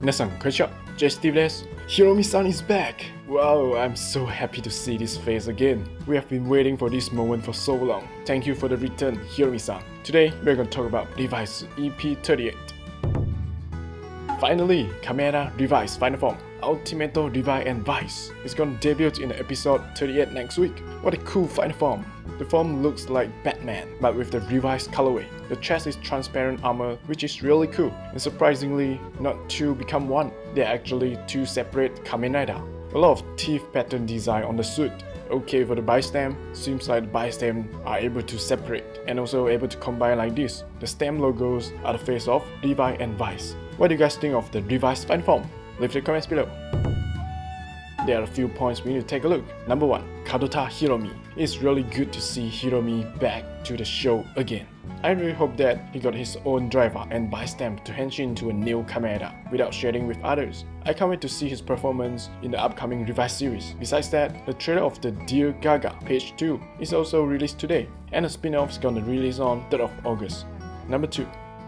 Minasan, konnichiwa, JS TV hiromi-san is back! Wow, I'm so happy to see this face again. We have been waiting for this moment for so long. Thank you for the return, Hiromi-san. Today, we're gonna talk about Revice EP38. Finally, Kamen Rider Revice Final Form Ultimate Revi and Vice is gonna debut in episode 38 next week. What a cool final form! The form looks like Batman, but with the revised colorway. The chest is transparent armor, which is really cool, and surprisingly, not two become one. They're actually two separate Kamen Rider. A lot of teeth pattern design on the suit. Okay for the Vistamp, seems like the Vistamp are able to separate and also able to combine like this. The stem logos are the face of Revi and Vice. What do you guys think of the revised fine form? Leave the comments below. There are a few points we need to take a look. Number 1. Kadota Hiromi. It's really good to see Hiromi back to the show again. I really hope that he got his own driver and Vistamp to henshin to a new Kamen Rider without sharing with others. I can't wait to see his performance in the upcoming revised series. Besides that, the trailer of the Dear Gaga page 2 is also released today, and a spin-off is gonna release on 3rd of August. Number 2.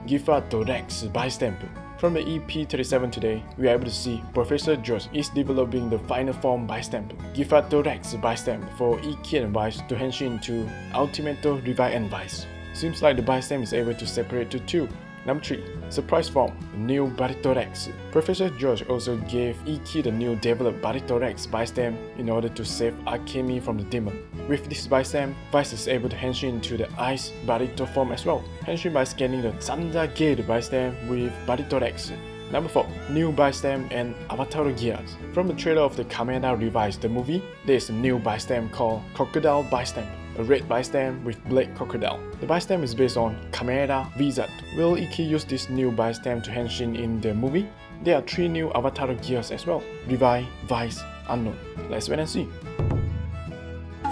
Giffard Rex Vistamp. From the EP37 today, we are able to see Professor George is developing the final form Vistamp, Giffard Rex Vistamp for Ikki and Vice to henshin to Ultimate Revi and Vice. Seems like the Vistamp is able to separate to two. Number 3. Surprise form, new Barid Rex. Professor George also gave Ikki the new developed Baritorex Vistamp in order to save Akemi from the demon. With this Vistamp, Vice is able to henshin into the Ice Barito form as well. Henshin by scanning the Thunder Gale Vistamp with Barid Rex. Number 4. New Vistamp and Avataro Gears. From the trailer of the Kamen Rider Revice the movie, there is a new Vistamp called Crocodile Vistamp a red Vistamp with Blade Crocodile. The Vistamp is based on Kamen Rider Wizard. Will Ikki use this new Vistamp to henshin in the movie? There are three new Avataro gears as well. Revi, Vice, Unknown. Let's wait and see.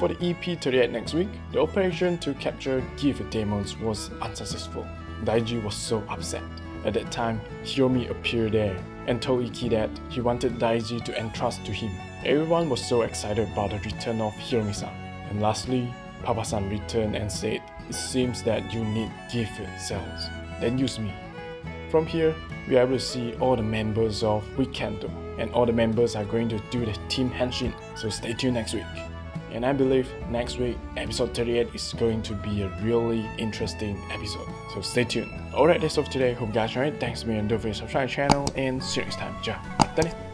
For the EP38 next week, the operation to capture Gift Demons was unsuccessful. Daiji was so upset. At that time, Hiromi appeared there and told Ikki that he wanted Daiji to entrust to him. Everyone was so excited about the return of Hiromi-san. And lastly, Papa-san returned and said, It seems that you need gift cells. Then use me. From here, we are able to see all the members of Weekendo, and all the members are going to do the team henshin, so stay tuned next week. And I believe next week, episode 38 is going to be a really interesting episode, so stay tuned. Alright, that's all for today. Hope you guys enjoyed. Thanks for being and don't forget to subscribe channel, and see you next time. Ja.